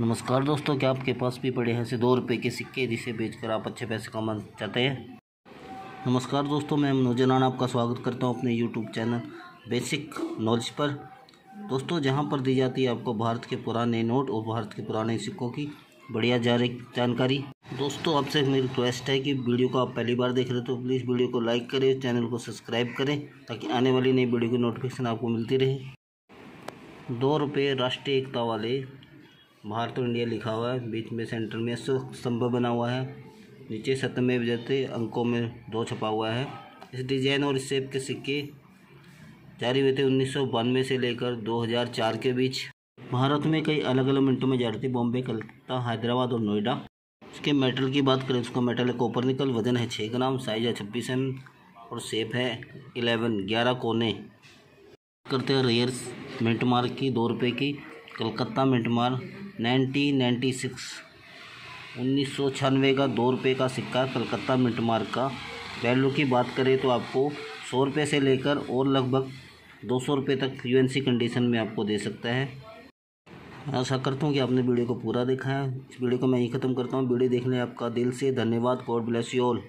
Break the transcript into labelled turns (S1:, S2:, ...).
S1: नमस्कार दोस्तों, क्या आपके पास भी पड़े हैं ऐसे दो रुपये के सिक्के जिसे बेचकर आप अच्छे पैसे कमाना चाहते हैं? नमस्कार दोस्तों, मैं मनोज राणा आपका स्वागत करता हूँ अपने यूट्यूब चैनल बेसिक नॉलेज पर। दोस्तों, जहाँ पर दी जाती है आपको भारत के पुराने नोट और भारत के पुराने सिक्कों की बढ़िया जारी जानकारी। दोस्तों, आपसे मेरी रिक्वेस्ट है कि वीडियो को आप पहली बार देख रहे हो तो प्लीज़ वीडियो को लाइक करें, चैनल को सब्सक्राइब करें, ताकि आने वाली नई वीडियो की नोटिफिकेशन आपको मिलती रहे। दो रुपये राष्ट्रीय एकता वाले भारत और इंडिया लिखा हुआ है, बीच में सेंटर में स्तंभ बना हुआ है, नीचे सतमें जैसे अंकों में दो छपा हुआ है। इस डिज़ाइन और शेप के सिक्के जारी हुए थे उन्नीस सौ बानवे से लेकर 2004 के बीच। भारत में कई अलग अलग मिनटों में जारी थी बॉम्बे, कलकत्ता, हैदराबाद और नोएडा। इसके मेटल की बात करें उसका मेटल है कॉपर निकल, वज़न है छः ग्राम साइज़ है छब्बीस एम और सेप है इलेवन ग्यारह कोने। करते हैं रेयर मिंट मार्क की, दो रुपये की। Calcutta mint mark nineteen ninety six, उन्नीस सौ छियानवे का दो रुपये का सिक्का कलकत्ता मिंट का। वैल्यू की बात करें तो आपको सौ रुपये से लेकर और लगभग दो सौ रुपये तक यूएनसी कंडीशन में आपको दे सकता है। आशा करता हूँ कि आपने वीडियो को पूरा देखा है। इस वीडियो को मैं यही ख़त्म करता हूँ। वीडियो देखने आपका दिल से धन्यवाद। God bless you all